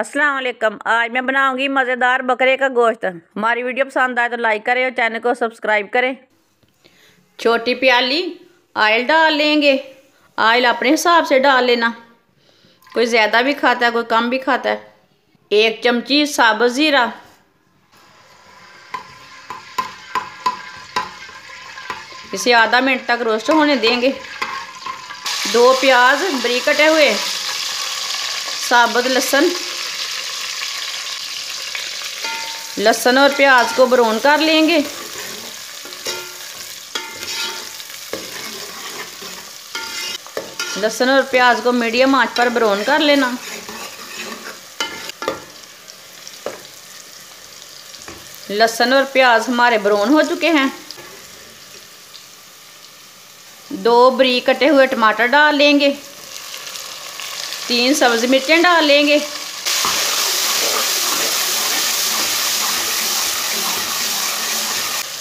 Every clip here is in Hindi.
अस्सलाम वालेकुम। आज मैं बनाऊँगी मज़ेदार बकरे का गोश्त। हमारी वीडियो पसंद आए तो लाइक करें और चैनल को सब्सक्राइब करें। छोटी प्याली, आयल डाल लेंगे। आयल अपने हिसाब से डाल लेना। कोई ज़्यादा भी खाता है, कोई कम भी खाता है। एक चमची साबुत ज़ीरा। इसे आधा मिनट तक रोस्ट होने देंगे। दो प्याज बरीक कटे हुए। साबुत लहसुन। लहसुन और प्याज को ब्राउन कर लेंगे। लहसुन और प्याज को मीडियम आँच पर ब्राउन कर लेना। लहसुन और प्याज हमारे ब्राउन हो चुके हैं। दो बरीक कटे हुए टमाटर डाल लेंगे। तीन सब्ज़ी मिर्चें डाल लेंगे।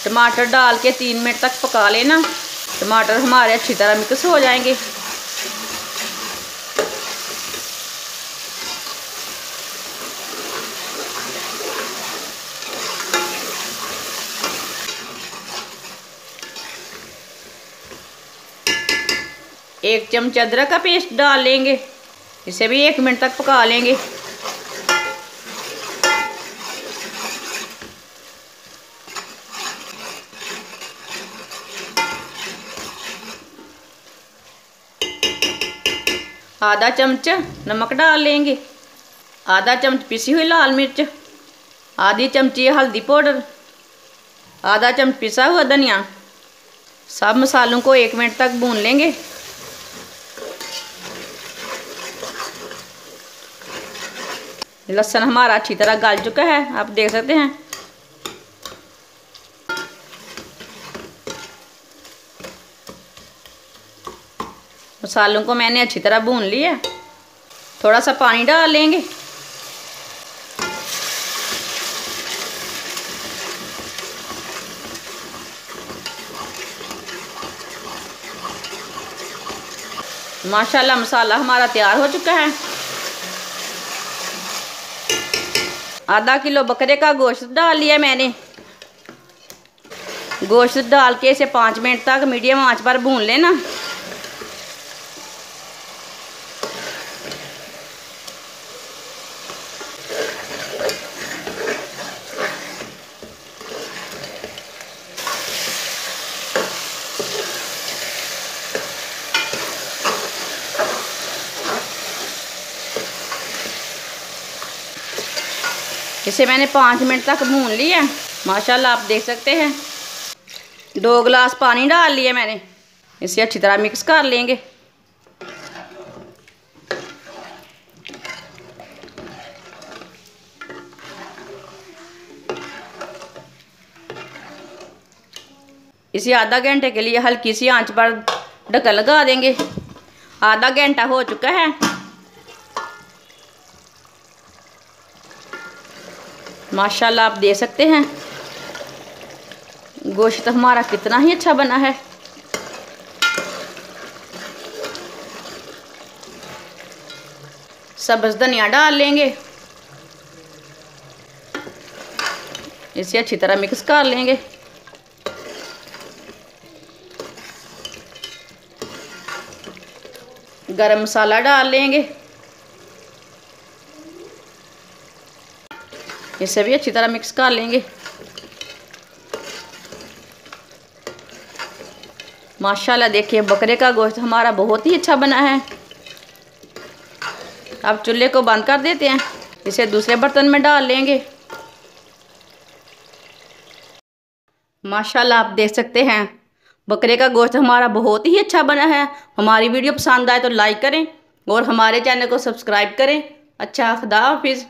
टमाटर डाल के तीन मिनट तक पका लेना। टमाटर हमारे अच्छी तरह मिक्स हो जाएँगे। एक चमच अदरक का पेस्ट डाल लेंगे। इसे भी एक मिनट तक पका लेंगे। आधा चम्मच नमक डाल लेंगे। आधा चम्मच पिसी हुई लाल मिर्च। आधी चमची हल्दी पाउडर। आधा चम्मच पिसा हुआ धनिया। सब मसालों को एक मिनट तक भून लेंगे। लहसुन हमारा अच्छी तरह गल चुका है, आप देख सकते हैं। मसालों को मैंने अच्छी तरह भून लिया। थोड़ा सा पानी डाल लेंगे। माशाल्लाह, मसाला हमारा तैयार हो चुका है। आधा किलो बकरे का गोश्त डाल लिया मैंने। गोश्त डाल के इसे पाँच मिनट तक मीडियम आँच पर भून लेना। इसे मैंने पाँच मिनट तक भून लिया। माशाल्लाह, आप देख सकते हैं। दो गिलास पानी डाल लिया मैंने। इसे अच्छी तरह मिक्स कर लेंगे। इसे आधा घंटे के लिए हल्की सी आँच पर ढक्कन लगा देंगे। आधा घंटा हो चुका है। माशाल्लाह आप दे सकते हैं। गोश्त हमारा कितना ही अच्छा बना है। सब्ज धनिया डाल लेंगे। इसे अच्छी तरह मिक्स कर लेंगे। गरम मसाला डाल लेंगे। इसे भी अच्छी तरह मिक्स कर लेंगे। माशाल्लाह, देखिए, बकरे का गोश्त हमारा बहुत ही अच्छा बना है। अब चूल्हे को बंद कर देते हैं। इसे दूसरे बर्तन में डाल लेंगे। माशाल्लाह, आप देख सकते हैं, बकरे का गोश्त हमारा बहुत ही अच्छा बना है। हमारी वीडियो पसंद आए तो लाइक करें और हमारे चैनल को सब्सक्राइब करें। अच्छा खुदा हाफिज़।